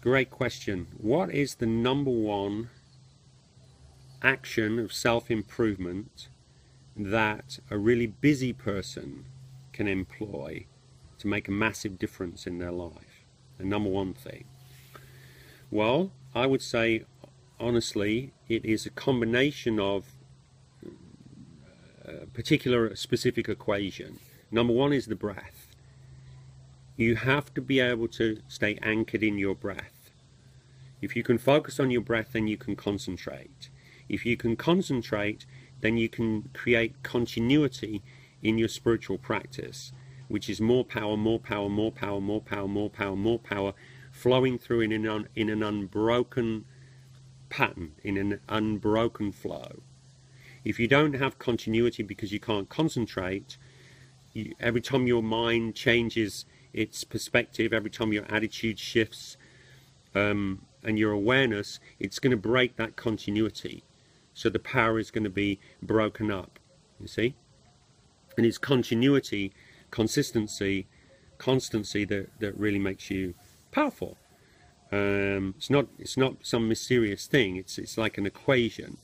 Great question. What is the number one action of self-improvement that a really busy person can employ to make a massive difference in their life? The number one thing. Well, I would say honestly, it is a combination of uh, a particular specific equation. Number one is the breath. You have to be able to stay anchored in your breath. If you can focus on your breath, then you can concentrate. If you can concentrate, then you can create continuity in your spiritual practice, which is more power, more power, more power, more power, more power, more power, flowing through in an, un, in an unbroken pattern, in an unbroken flow. If you don't have continuity because you can't concentrate, you, every time your mind changes its perspective, every time your attitude shifts um, and your awareness, it's going to break that continuity. So the power is going to be broken up, you see? And it's continuity, consistency, constancy that, that really makes you powerful. Um, it's not it's not some mysterious thing. It's it's like an equation.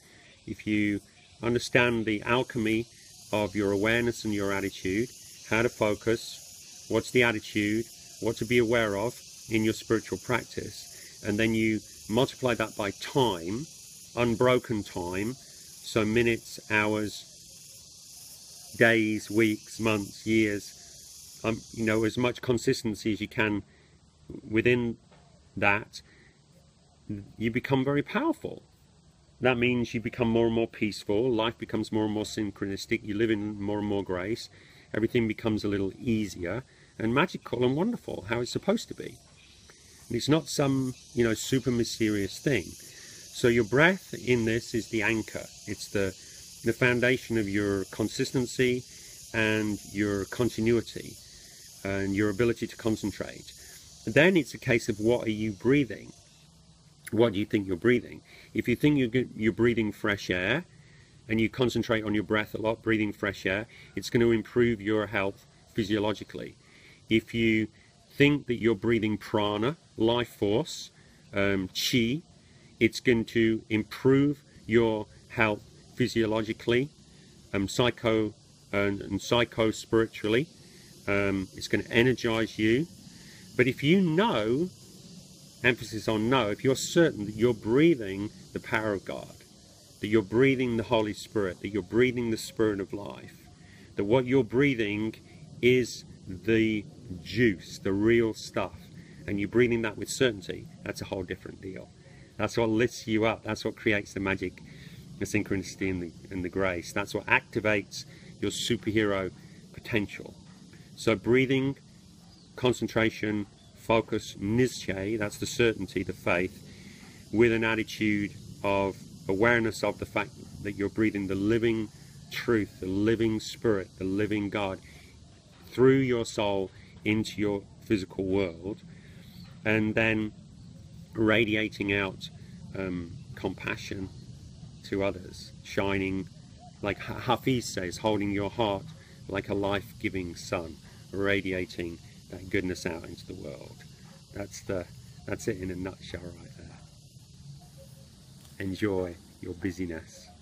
If you understand the alchemy of your awareness and your attitude, how to focus, what's the attitude, what to be aware of in your spiritual practice, and then you multiply that by time, unbroken time, so minutes, hours, days, weeks, months, years, um, you know, as much consistency as you can within that, you become very powerful. That means you become more and more peaceful, life becomes more and more synchronistic, you live in more and more grace, everything becomes a little easier and magical and wonderful, how it's supposed to be. And it's not some, you know, super mysterious thing. So your breath in this is the anchor. It's the, the foundation of your consistency and your continuity and your ability to concentrate. Then it's a case of what are you breathing? What do you think you're breathing? If you think you're, you're breathing fresh air and you concentrate on your breath a lot, breathing fresh air, it's going to improve your health physiologically. If you think that you're breathing prana, life force, um, chi, it's going to improve your health physiologically, um, psycho and, and psycho spiritually. Um, it's going to energize you but if you know, emphasis on know, if you're certain that you're breathing the power of God, that you're breathing the Holy Spirit, that you're breathing the Spirit of life, that what you're breathing is the juice, the real stuff, and you're breathing that with certainty, that's a whole different deal. That's what lifts you up. That's what creates the magic, the synchronicity, and the, and the grace. That's what activates your superhero potential. So breathing concentration, focus, nizche, that's the certainty, the faith, with an attitude of awareness of the fact that you're breathing the living truth, the living spirit, the living God through your soul into your physical world, and then radiating out um, compassion to others, shining, like Hafiz says, holding your heart like a life-giving sun, radiating that goodness out into the world. That's the that's it in a nutshell right there. Enjoy your busyness.